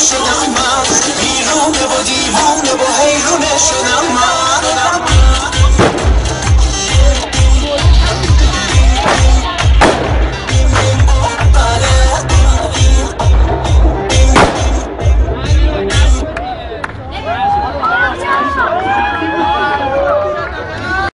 chega-se.